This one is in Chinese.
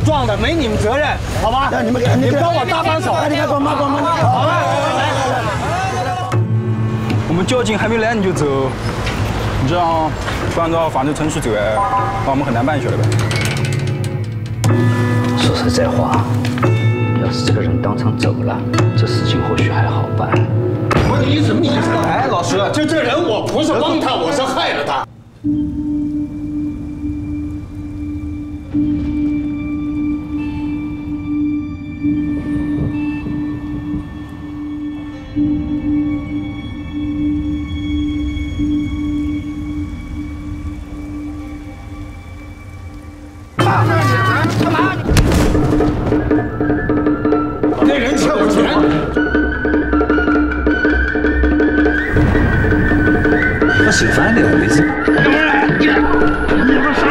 撞的，没你们责任，好吧？那你们给你帮我搭帮手，你看，帮忙帮忙，好吧？我们交警还没来你就走，你这样不按照法律程序走，那我们很难办，晓得吧？说实在话，要是这个人当场走了，这事情或许还好办。不是你什么意思？哎，老师，这这人我不是帮他，我是害了他。吃饭 fine it